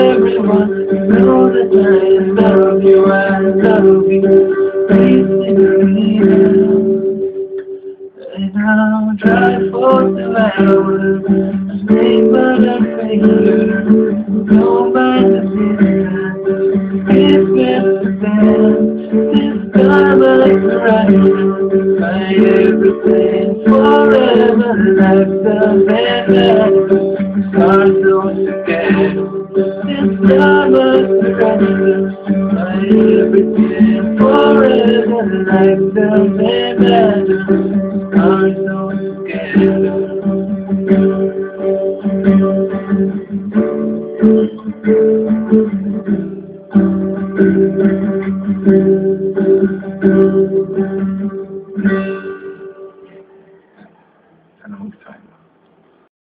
everyone Know that I love you. I love you Basically I'll drive for two hours Stay by the finger matter distance It's best to dance This time I surrender My everything forever Like the band Stars don't forget This time I surrender My everything forever Like the band